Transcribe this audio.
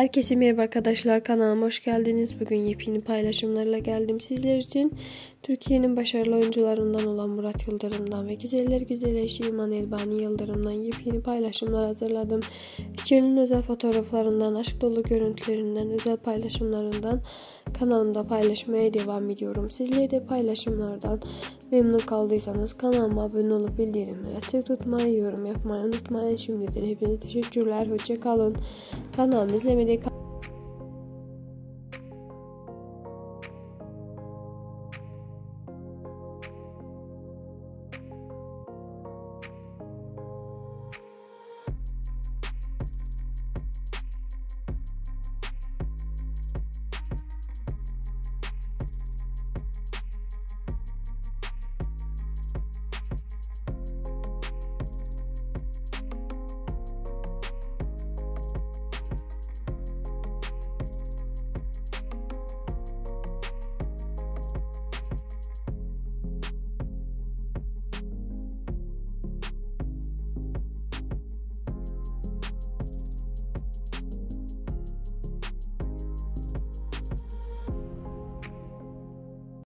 Herkese merhaba arkadaşlar kanalıma hoş geldiniz. Bugün yepyeni paylaşımlarla geldim sizler için. Türkiye'nin başarılı oyuncularından olan Murat Yıldırım'dan ve güzeller güzel eşi İman Elbani Yıldırım'dan yepyeni paylaşımlar hazırladım. İçerinin özel fotoğraflarından, aşk dolu görüntülerinden, özel paylaşımlarından kanalımda paylaşmaya devam ediyorum. Sizler de paylaşımlardan memnun kaldıysanız kanalıma abone olup bildirimleri açık tutmayı, yorum yapmayı unutmayın. Şimdiden hepinize teşekkürler. Hoşçakalın. Kanalımı izlemede